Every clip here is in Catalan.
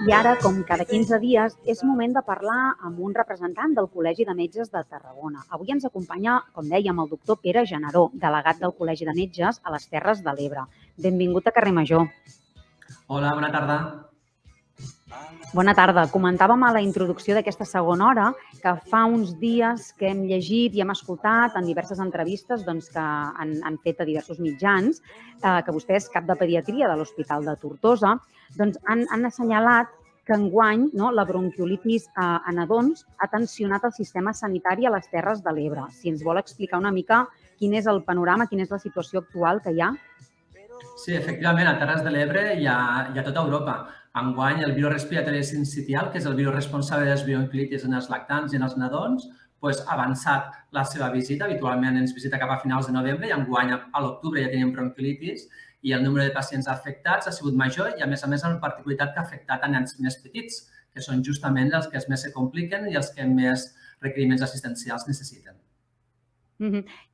I ara, com cada 15 dies, és moment de parlar amb un representant del Col·legi de Metges de Tarragona. Avui ens acompanya, com dèiem, el doctor Pere Generó, delegat del Col·legi de Metges a les Terres de l'Ebre. Benvingut a Carrer Major. Hola, bona tarda. Bona tarda. Comentàvem a la introducció d'aquesta segona hora que fa uns dies que hem llegit i hem escoltat en diverses entrevistes doncs, que han, han fet a diversos mitjans eh, que vostè és cap de pediatria de l'Hospital de Tortosa, doncs han, han assenyalat que enguany no, la bronquiolitis a, a nadons ha tensionat el sistema sanitari a les Terres de l'Ebre. Si ens vol explicar una mica quin és el panorama, quina és la situació actual que hi ha. Sí, efectivament, a Terres de l'Ebre ha, hi ha tota Europa. Enguany, el virus respiratori sincitial, que és el virus responsable de les bronquiolitis en els lactants i en els nadons, doncs, ha avançat la seva visita. Habitualment ens visita cap a finals de novembre i enguany a l'octubre ja tenim bronquiolitis i el número de pacients afectats ha sigut major i, a més a més, amb particularitat que ha afectat a nens més petits, que són justament els que més se compliquen i els que més requeriments assistencials necessiten.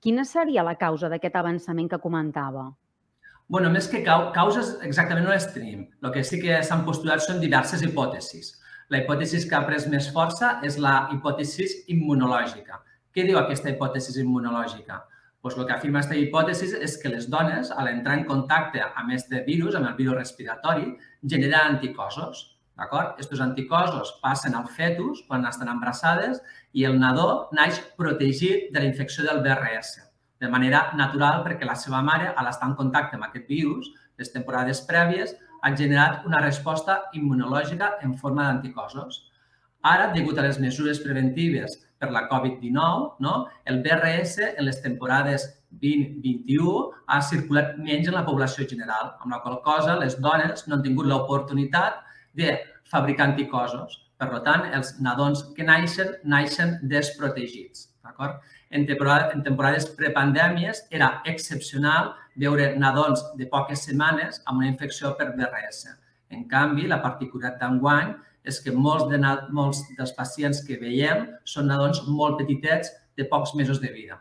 Quina seria la causa d'aquest avançament que comentava? Bueno, més que causes, exactament no les tenim. El que sí que s'han postulat són diverses hipòtesis. La hipòtesi que ha pres més força és la hipòtesi immunològica. Què diu aquesta hipòtesi immunològica? Pues el que afirma aquesta hipòtesi és que les dones, a l'entrar en contacte amb aquest virus, amb el virus respiratori, generen anticossos. D'acord? Estos anticossos passen al fetus quan estan embarassades i el nadó naix protegit de la infecció del BRS de manera natural perquè la seva mare, a l'estar en contacte amb aquest virus, les temporades prèvies, ha generat una resposta immunològica en forma d'anticossos. Ara, degut a les mesures preventives per la Covid-19, no, el BRS en les temporades 2021 ha circulat menys en la població general, amb la qual cosa les dones no han tingut l'oportunitat de fabricar anticossos. Per tant, els nadons que naixen, naixen desprotegits. D'acord? En, temporada, en temporades prepandèmies era excepcional veure nadons de poques setmanes amb una infecció per BRS. En canvi, la particularitat d'enguany és que molts, de, molts dels pacients que veiem són nadons molt petitets de pocs mesos de vida.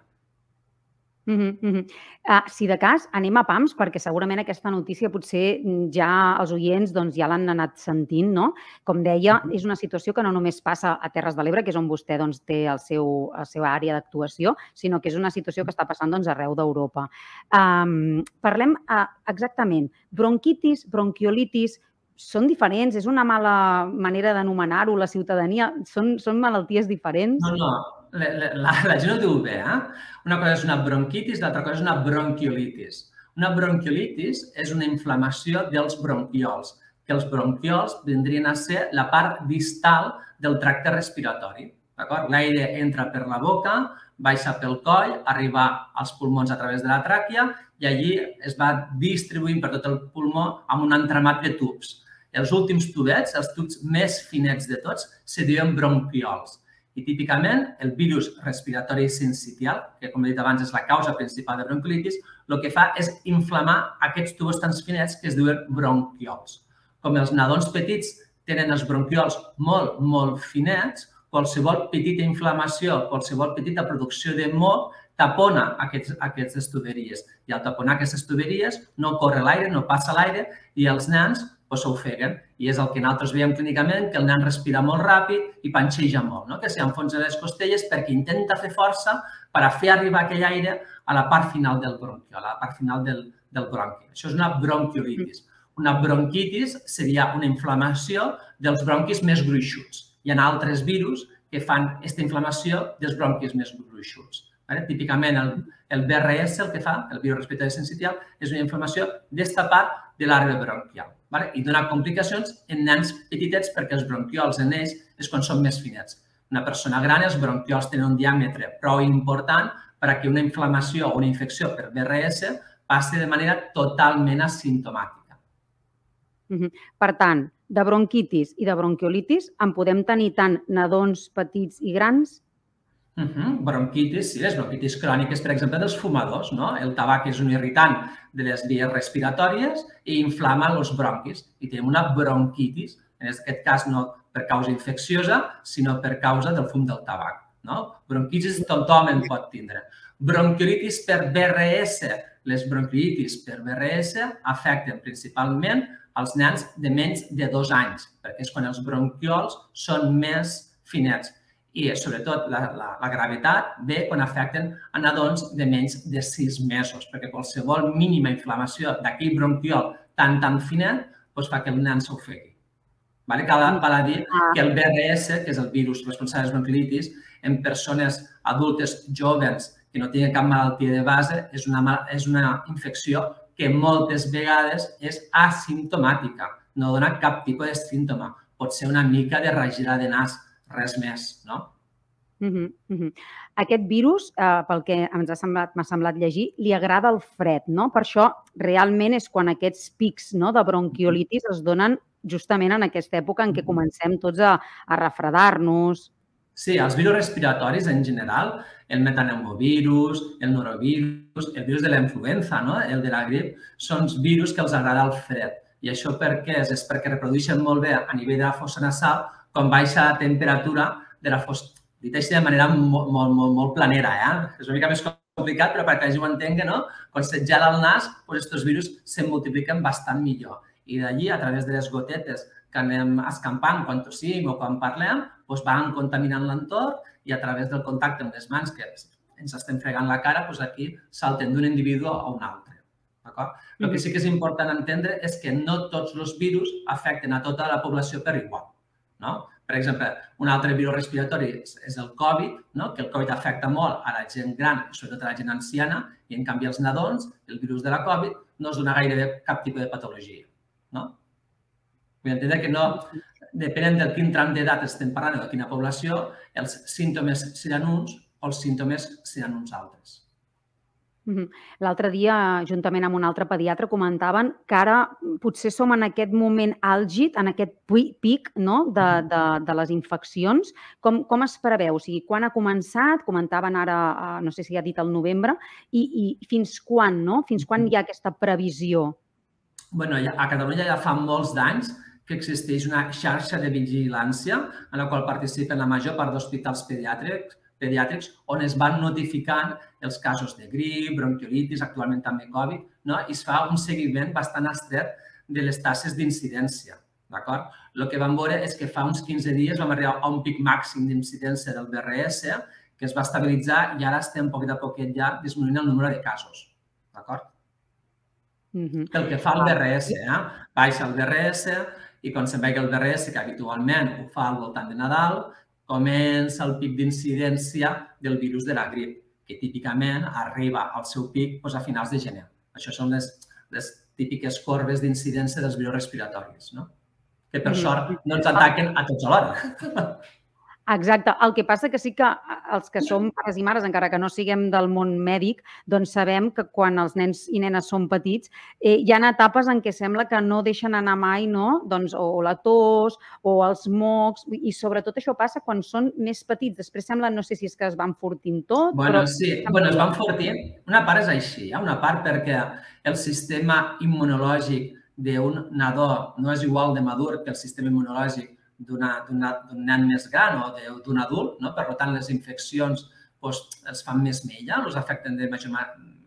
Uh -huh, uh -huh. Uh, si de cas, anem a PAMS, perquè segurament aquesta notícia potser mm, ja els oients doncs, ja l'han anat sentint, no? Com deia, uh -huh. és una situació que no només passa a Terres de l'Ebre, que és on vostè doncs, té el seu, la seva àrea d'actuació, sinó que és una situació que està passant doncs, arreu d'Europa. Um, parlem uh, exactament, bronquitis, bronquiolitis, són diferents? És una mala manera d'anomenar-ho la ciutadania? Són, són malalties diferents? No, no, la, la, la gent ho diu bé, eh? Una cosa és una bronquitis, l'altra cosa és una bronquiolitis. Una bronquiolitis és una inflamació dels bronquiols, que els bronquiols vindrien a ser la part distal del tracte respiratori. L'aire entra per la boca, baixa pel coll, arriba als pulmons a través de la tràquea i allí es va distribuint per tot el pulmó amb un entramat de tubs. Els últims tubets, els tubs més finets de tots, se diuen bronquiols. I típicament el virus respiratori sincitial, que com he dit abans és la causa principal de bronquiolitis, el que fa és inflamar aquests tubos tan finets que es diuen bronquiols. Com els nadons petits tenen els bronquiols molt, molt finets, qualsevol petita inflamació, qualsevol petita producció de moc tapona aquests, aquestes tuberies. I al taponar aquestes tuberies no corre l'aire, no passa l'aire i els nens o s'ofeguen. I és el que nosaltres veiem clínicament, que el nen respira molt ràpid i panxeja molt, no? que s'enfonsa les costelles perquè intenta fer força per a fer arribar aquell aire a la part final del bronquiol, a la part final del, del bronqui. Això és una bronquiolitis. Una bronquitis seria una inflamació dels bronquis més gruixuts. Hi ha altres virus que fan aquesta inflamació dels bronquis més gruixuts. Vale? Típicament, el, el BRS el que fa, el respiratori sensitial, és una inflamació d'esta part de l'arbre bronquial vale? i donar complicacions en nens petitets perquè els bronquiols en ells és quan són més finets. Una persona gran, els bronquiols tenen un diàmetre prou important per a que una inflamació o una infecció per BRS passi de manera totalment asimptomàtica. Per tant, de bronquitis i de bronquiolitis en podem tenir tant nadons petits i grans Uh -huh. Bronquitis, sí, les bronquitis cròniques, per exemple, dels fumadors. No? El tabac és un irritant de les vies respiratòries i inflama els bronquis. I tenim una bronquitis, en aquest cas no per causa infecciosa, sinó per causa del fum del tabac. No? Bronquitis tothom en pot tindre. Bronquiolitis per BRS. Les bronquiolitis per BRS afecten principalment als nens de menys de dos anys, perquè és quan els bronquiols són més finets. I, sobretot, la, la, la gravetat ve quan afecten a nadons de menys de sis mesos, perquè qualsevol mínima inflamació d'aquell bronquiol tan, tan finet doncs fa que el nen s'ofegui. Vale? Cal, cal dir ah. que el BRS, que és el virus responsable de bronquilitis, en persones adultes joves que no tenen cap malaltia de base, és una, és una infecció que moltes vegades és asimptomàtica, no dona cap tipus de símptoma. Pot ser una mica de regirada de nas, res més, no? Uh -huh, uh -huh. Aquest virus, eh, pel que ens ha semblat, m'ha semblat llegir, li agrada el fred, no? Per això realment és quan aquests pics no, de bronquiolitis es donen justament en aquesta època en què comencem tots a, a refredar-nos. Sí, els virus respiratoris en general, el metapneumovirus, el norovirus, el virus de la influenza, no? el de la grip, són virus que els agrada el fred. I això per què és? És perquè reprodueixen molt bé a nivell de la fossa nasal quan baixa la temperatura de la fossa dit així de manera molt, molt, molt, molt planera, eh? És una mica més complicat, però perquè la gent ho entengui, no? Quan se't gela el nas, doncs aquests virus se multipliquen bastant millor. I d'allí, a través de les gotetes que anem escampant quan tossim o quan parlem, doncs van contaminant l'entorn i a través del contacte amb les mans que ens estem fregant la cara, doncs aquí salten d'un individu a un altre. D'acord? El que sí que és important entendre és que no tots els virus afecten a tota la població per igual. No? Per exemple, un altre virus respiratori és el Covid, no? que el Covid afecta molt a la gent gran, sobretot a la gent anciana, i en canvi els nadons, el virus de la Covid, no es dona gairebé cap tipus de patologia. No? Vull entendre que no, depenent del quin tram d'edat estem parlant o de quina població, els símptomes seran uns o els símptomes seran uns altres. L'altre dia, juntament amb un altre pediatre, comentaven que ara potser som en aquest moment àlgid, en aquest pic no? de, de, de les infeccions. Com, com es preveu? O sigui, quan ha començat? Comentaven ara, eh, no sé si ha dit el novembre, i, i fins quan, no? Fins quan hi ha aquesta previsió? bueno, a Catalunya ja fa molts d'anys que existeix una xarxa de vigilància en la qual participen la major part d'hospitals pediàtrics pediàtrics on es van notificant els casos de grip, bronquiolitis, actualment també Covid, no? i es fa un seguiment bastant estret de les tasses d'incidència. D'acord? El que vam veure és que fa uns 15 dies vam arribar a un pic màxim d'incidència del BRS que es va estabilitzar i ara estem poquet a poquet ja disminuint el nombre de casos. D'acord? Mm -hmm. Pel que fa al BRS, eh? baixa el BRS i quan se'n vegi el BRS, que habitualment ho fa al voltant de Nadal, comença el pic d'incidència del virus de la grip, que típicament arriba al seu pic doncs, a finals de gener. Això són les, les típiques corbes d'incidència dels virus respiratoris, no? que per sort no ens ataquen a tots alhora. Exacte. El que passa que sí que els que som pares i mares, encara que no siguem del món mèdic, doncs sabem que quan els nens i nenes són petits eh, hi ha etapes en què sembla que no deixen anar mai no? doncs, o la tos o els mocs i sobretot això passa quan són més petits. Després sembla, no sé si és que es van fortint tot, bueno, però... Sí, bueno, es van fortint. Una part és així, eh? una part perquè el sistema immunològic d'un nadó no és igual de madur que el sistema immunològic d'un nen més gran o d'un adult. No? Per tant, les infeccions doncs, els fan més mella, els afecten de major,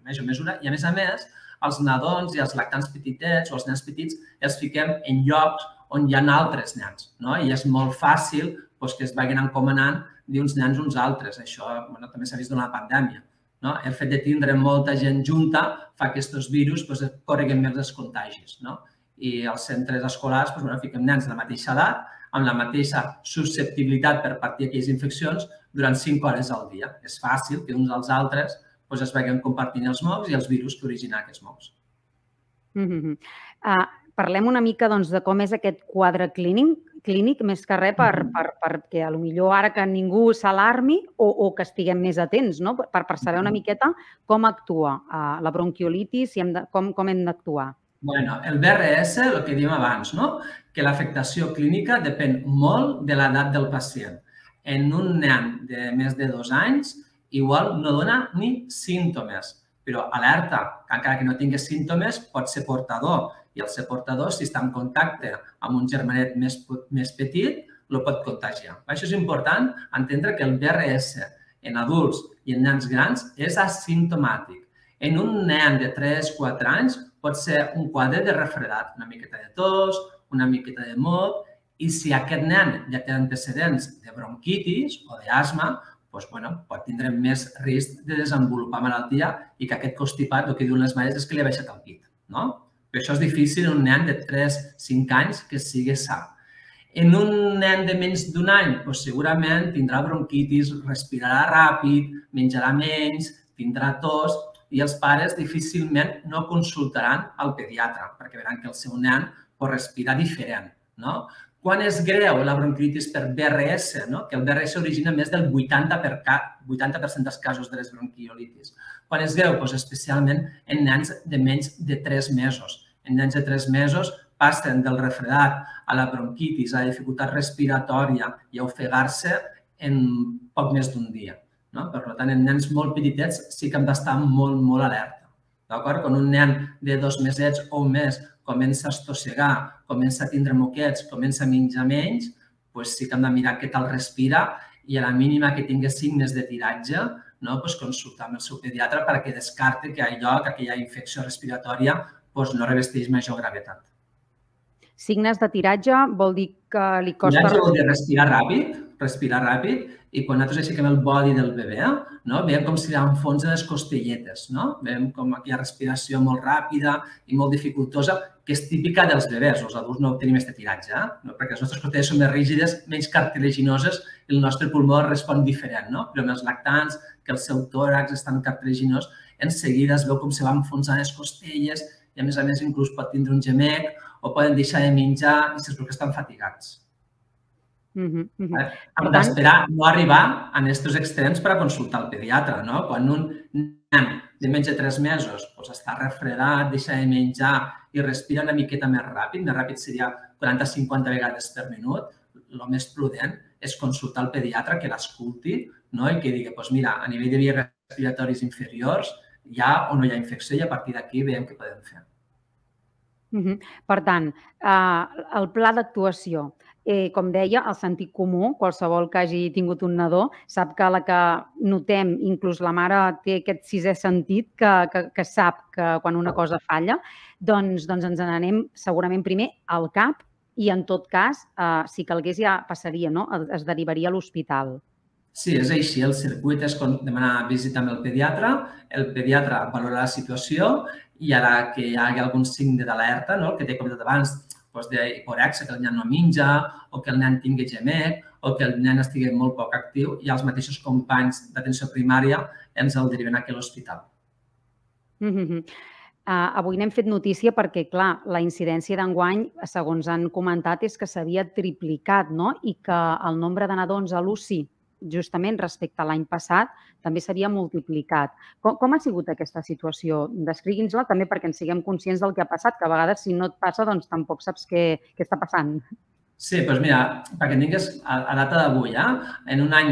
major mesura i, a més a més, els nadons i els lactants petitets o els nens petits els fiquem en llocs on hi ha altres nens. No? I és molt fàcil doncs, que es vagin encomanant d'uns nens uns altres. Això bueno, també s'ha vist durant la pandèmia. No? El fet de tindre molta gent junta fa que aquests virus doncs, correguen més els contagis. No? I als centres escolars doncs, bueno, fiquem nens de la mateixa edat amb la mateixa susceptibilitat per partir d'aquelles infeccions durant 5 hores al dia. És fàcil que uns als altres doncs, es vagin compartint els mocs i els virus que originen aquests mocs. Mm -hmm. uh, parlem una mica doncs, de com és aquest quadre clínic, clínic més que res per, per, perquè a lo millor ara que ningú s'alarmi o, o que estiguem més atents, no? per, per saber una miqueta com actua uh, la bronquiolitis i hem de, com, com hem d'actuar. Bueno, el BRS, el que diem abans, no? que l'afectació clínica depèn molt de l'edat del pacient. En un nen de més de dos anys, igual no dona ni símptomes, però alerta, que encara que no tingui símptomes, pot ser portador. I el ser portador, si està en contacte amb un germanet més, més petit, el pot contagiar. Això és important entendre que el BRS en adults i en nens grans és asimptomàtic. En un nen de 3-4 anys pot ser un quadre de refredat, una miqueta de tos, una miqueta de mot, i si aquest nen ja té antecedents de bronquitis o d'asma, doncs, bueno, pot tindre més risc de desenvolupar malaltia i que aquest constipat, el que diuen les mares, és que li ha baixat el pit. No? Per això és difícil en un nen de 3-5 anys que sigui sa. En un nen de menys d'un any, doncs segurament tindrà bronquitis, respirarà ràpid, menjarà menys, tindrà tos i els pares difícilment no consultaran al pediatre perquè veran que el seu nen pot respirar diferent. No? Quan és greu la bronquitis per BRS, no? que el BRS origina més del 80%, per 80 dels casos de les bronquiolitis. Quan és greu? Doncs especialment en nens de menys de 3 mesos. En nens de 3 mesos passen del refredat a la bronquitis, a la dificultat respiratòria i a ofegar-se en poc més d'un dia. No? Per tant, en nens molt petitets sí que hem d'estar molt, molt alerta. D'acord? Quan un nen de dos mesets o més comença a estossegar, comença a tindre moquets, comença a menjar menys, doncs sí que hem de mirar què tal respira i a la mínima que tingui signes de tiratge, no, doncs consultar amb el seu pediatre perquè descarte que allò, que aquella infecció respiratòria doncs no revesteix major gravetat. Signes de tiratge vol dir que li costa... Tiratge vol dir respirar ràpid, respirar ràpid, i quan nosaltres aixequem el body del bebè, no? veiem com si enfonsen les costelletes, no? veiem com hi ha respiració molt ràpida i molt dificultosa, que és típica dels bebès. Els adults no tenim aquest tiratge, eh? no? perquè les nostres costelles són més rígides, menys cartilaginoses, i el nostre pulmó respon diferent. No? Però amb els lactants, que el seu tòrax tan cartilaginós, en seguida es veu com se va enfonsant les costelles i, a més a més, inclús pot tindre un gemec o poden deixar de menjar i se'ls que estan fatigats. -hmm. eh? Hem d'esperar no arribar a aquests extrems per a consultar el pediatre. No? Quan un nen de menys de 3 mesos doncs està refredat, deixa de menjar i respira una miqueta més ràpid, més ràpid seria 40-50 vegades per minut, el més prudent és consultar el pediatre, que l'escolti no? i que digui, doncs mira, a nivell de vies respiratoris inferiors hi ha o no hi ha infecció i a partir d'aquí veiem què podem fer. -hmm. Per tant, eh, el pla d'actuació eh, com deia, el sentit comú, qualsevol que hagi tingut un nadó, sap que la que notem, inclús la mare té aquest sisè sentit que, que, que sap que quan una cosa falla, doncs, doncs ens n'anem segurament primer al CAP i en tot cas, eh, si calgués ja passaria, no? es derivaria a l'hospital. Sí, és així. El circuit és demanar visita amb el pediatre, el pediatre valora la situació i ara que hi hagi algun signe d'alerta, no? el que t'he comentat abans, doncs, d'hiporèxia, que el nen no menja, o que el nen tingui gemec, o que el nen estigui molt poc actiu, i els mateixos companys d'atenció primària ens el deriven aquí a l'hospital. Mm -hmm. Uh, avui n'hem fet notícia perquè, clar, la incidència d'enguany, segons han comentat, és que s'havia triplicat no? i que el nombre de nadons a l'UCI justament respecte a l'any passat, també s'havia multiplicat. Com, com ha sigut aquesta situació? Descrigui'ns-la també perquè ens siguem conscients del que ha passat, que a vegades si no et passa doncs tampoc saps què, què està passant. Sí, doncs mira, perquè tingues a, a data d'avui, eh? en un any,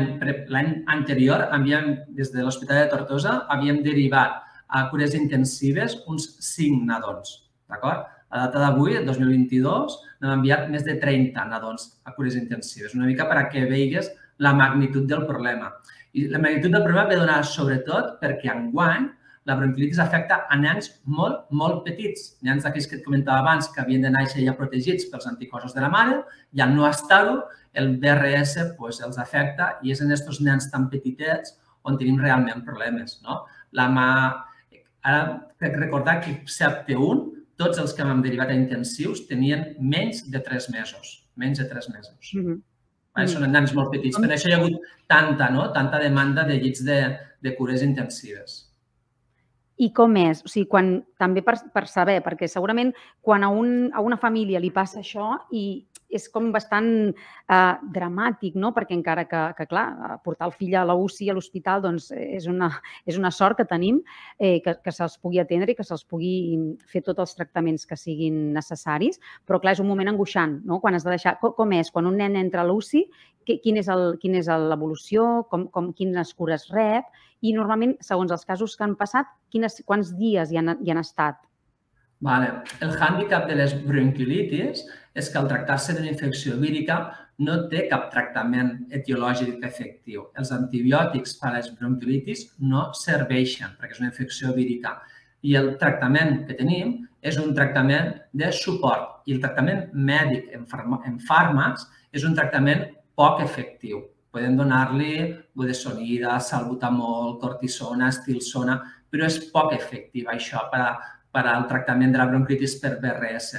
l'any anterior, havíem, des de l'Hospital de Tortosa, havíem derivat a cures intensives uns 5 nadons, d'acord? A data d'avui, el 2022, n'hem enviat més de 30 nadons a cures intensives, una mica per a que veigues la magnitud del problema. I la magnitud del problema ve donada sobretot perquè enguany la bronquilitis afecta a nens molt, molt petits. Nens d'aquells que et comentava abans que havien de néixer ja protegits pels anticossos de la mare i al no estar-ho, el BRS pues, els afecta i és en aquests nens tan petitets on tenim realment problemes. No? La mà... Ara recordar que excepte un, tots els que m'han derivat a intensius tenien menys de 3 mesos. Menys de 3 mesos. Mm -hmm. Mm. Són nens molt petits. Per això hi ha hagut tanta, no? tanta demanda de llits de, de cures intensives. I com és? O sigui, quan, també per, per saber, perquè segurament quan a, un, a una família li passa això i és com bastant eh, dramàtic, no? perquè encara que, que, clar, portar el fill a la UCI, a l'hospital, doncs és una, és una sort que tenim eh, que, que se'ls pugui atendre i que se'ls pugui fer tots els tractaments que siguin necessaris, però clar, és un moment angoixant, no? quan has de deixar... Com, com és? Quan un nen entra a l'UCI, quin és l'evolució, com, com, quines cures rep i normalment, segons els casos que han passat, quines, quants dies hi han, hi han estat? Vale. El hàndicap de les bronquiolitis és que al tractar-se d'una infecció vírica no té cap tractament etiològic efectiu. Els antibiòtics per a les bronquiolitis no serveixen perquè és una infecció vírica. I el tractament que tenim és un tractament de suport i el tractament mèdic en, en fàrmacs és un tractament poc efectiu. Podem donar-li budesonida, salbutamol, cortisona, estilsona, però és poc efectiu això per, a, per al tractament de la bronquitis per BRS.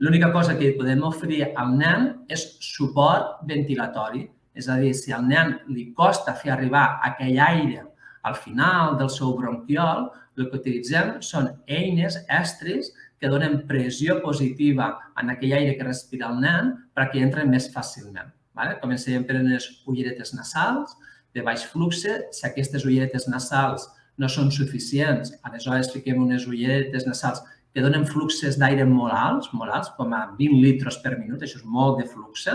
L'única cosa que podem oferir al nen és suport ventilatori. És a dir, si al nen li costa fer arribar aquell aire al final del seu bronquiol, el que utilitzem són eines, estris, que donen pressió positiva en aquell aire que respira el nen perquè entren més fàcilment. Vale? Comencem per unes ulleretes nasals de baix flux. Si aquestes ulleretes nasals no són suficients, aleshores fiquem unes ulleretes nasals que donen fluxes d'aire molt alts, molt alts, com a 20 litres per minut, això és molt de flux,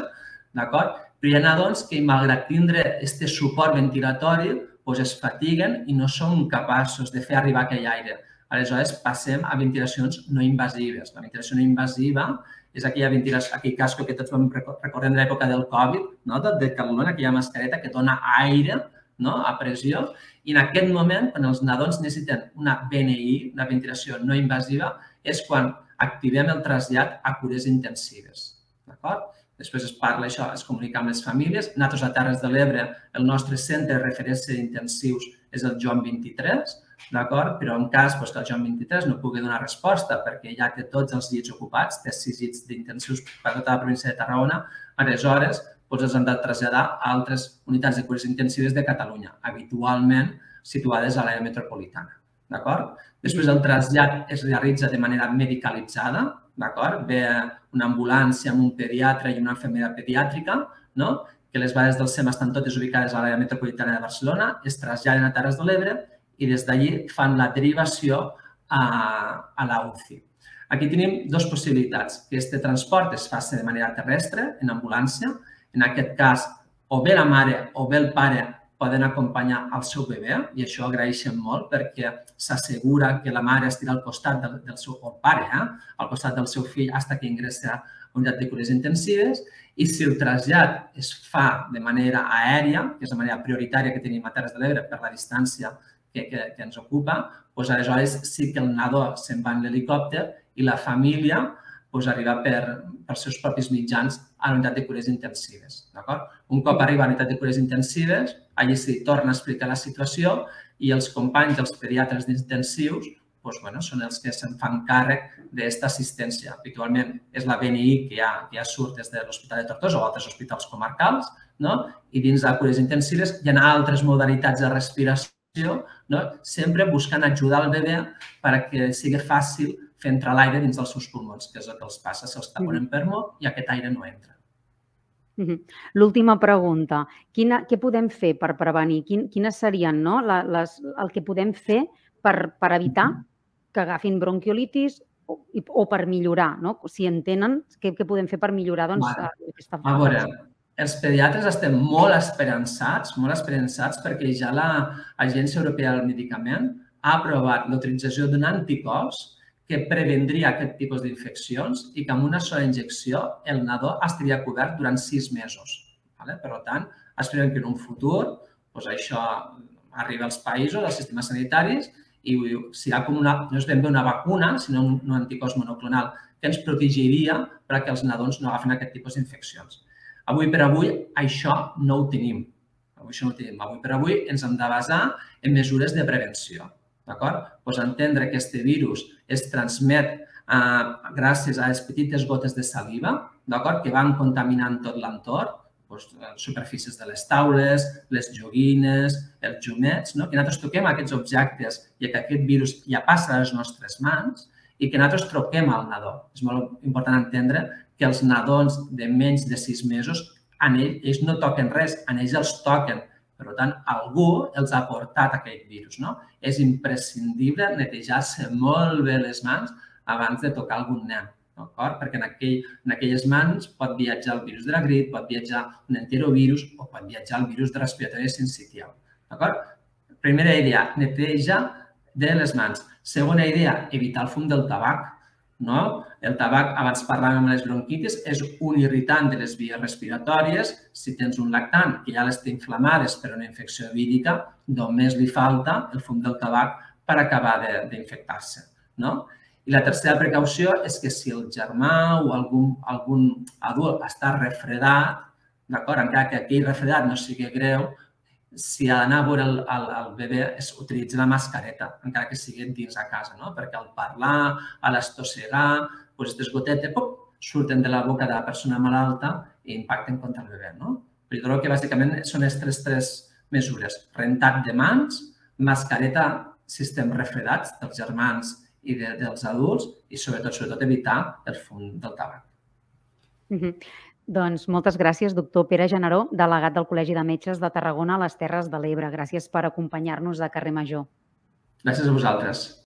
d'acord? Però hi ha nadons que, malgrat tindre aquest suport ventilatori, doncs es fatiguen i no són capaços de fer arribar aquell aire. Aleshores, passem a ventilacions no invasives. La ventilació no invasiva és aquella ventilació, aquell casco que tots vam recordar de l'època del Covid, no? de, de calor, aquella mascareta que dona aire no? a pressió. I en aquest moment, quan els nadons necessiten una BNI, una ventilació no invasiva, és quan activem el trasllat a cures intensives. D'acord? Després es parla això, es comunica amb les famílies. Nosaltres a Terres de l'Ebre, el nostre centre de referència d'intensius és el Joan 23, d'acord? Però en cas doncs, que el Joan 23 no pugui donar resposta perquè ja té tots els llits ocupats, té sis llits d'intensius per tota la província de Tarragona, aleshores doncs els han de traslladar a altres unitats de cures intensives de Catalunya, habitualment situades a l'àrea metropolitana. D'acord? Després el trasllat es realitza de manera medicalitzada, d'acord? Ve una ambulància amb un pediatre i una infermera pediàtrica, no? que les bases del SEM estan totes ubicades a l'àrea metropolitana de Barcelona, es traslladen a Terres de l'Ebre i des d'allí fan la derivació a, a la UCI. Aquí tenim dues possibilitats, que este transport es faci de manera terrestre, en ambulància. En aquest cas, o bé la mare o bé el pare poden acompanyar el seu bebè i això agraeixen molt perquè s'assegura que la mare estirà al costat del, del seu o el pare, eh? al costat del seu fill fins que ingressa a unitat de cures intensives i si el trasllat es fa de manera aèria, que és la manera prioritària que tenim a Terres de l'Ebre per la distància que, que, que ens ocupa, doncs aleshores sí que el nadó se'n va en l'helicòpter i la família doncs, arriba per, pels seus propis mitjans a la unitat de cures intensives. Un cop arriba a la unitat de cures intensives, allí s'hi torna a explicar la situació i els companys dels pediatres d'intensius doncs, bueno, són els que se'n fan càrrec d'aquesta assistència. Habitualment és la BNI que ja, que ja surt des de l'Hospital de Tortosa o altres hospitals comarcals, no? i dins de cures intensives hi ha altres modalitats de respiració, no? sempre buscant ajudar el bebè perquè sigui fàcil fer entrar l'aire dins dels seus pulmons, que és el que els passa, se'ls tapen per molt i aquest aire no entra. L'última pregunta. Quina, què podem fer per prevenir? Quin, quines serien no? Les, el que podem fer per, per evitar que agafin bronquiolitis o, o per millorar, no? si en tenen, què, què podem fer per millorar doncs, vale. aquesta fase? A veure, els pediatres estem molt esperançats, molt esperançats perquè ja l'Agència Europea del Medicament ha aprovat l'utilització d'un anticòs que prevendria aquest tipus d'infeccions i que amb una sola injecció el nadó estaria cobert durant sis mesos. Vale? Per tant, esperem que en un futur doncs això arribi als països, als sistemes sanitaris, i serà com una, no és ben bé una vacuna, sinó un, un anticòs monoclonal que ens protegiria perquè els nadons no agafen aquest tipus d'infeccions. Avui per avui això no ho tenim. Avui això no ho tenim. Avui per avui ens hem de basar en mesures de prevenció. D'acord? Pues entendre que aquest virus es transmet eh, gràcies a les petites gotes de saliva, d'acord? Que van contaminant tot l'entorn, doncs, superfícies de les taules, les joguines, els jumets, no? que nosaltres toquem aquests objectes i que aquest virus ja passa a les nostres mans i que nosaltres troquem al nadó. És molt important entendre que els nadons de menys de sis mesos, en ells, ells no toquen res, en ells els toquen per tant, algú els ha portat aquest virus. No? És imprescindible netejar-se molt bé les mans abans de tocar algun nen, d'acord? Perquè en, aquell, en aquelles mans pot viatjar el virus de la grip, pot viatjar un enterovirus o pot viatjar el virus de respiratori sensitiu. D'acord? Primera idea, neteja de les mans. Segona idea, evitar el fum del tabac. No? El tabac, abans parlàvem de les bronquitis, és un irritant de les vies respiratòries. Si tens un lactant que ja les té inflamades per una infecció vírica, només li falta el fum del tabac per acabar d'infectar-se. No? I la tercera precaució és que si el germà o algun, algun adult està refredat, d'acord, encara que aquell refredat no sigui greu, si ha d'anar a veure el, el, el bebè és utilitzar la mascareta, encara que sigui dins a casa, no? perquè al parlar, a l'estossegar, doncs aquestes gotetes pop, surten de la boca de la persona malalta i impacten contra el bebè. No? Però jo crec que bàsicament són aquestes tres mesures. Rentat de mans, mascareta si estem refredats dels germans i de, dels adults i sobretot, sobretot evitar el fum del tabac. Mm -hmm. Doncs moltes gràcies, doctor Pere Generó, delegat del Col·legi de Metges de Tarragona a les Terres de l'Ebre. Gràcies per acompanyar-nos a Carrer Major. Gràcies a vosaltres.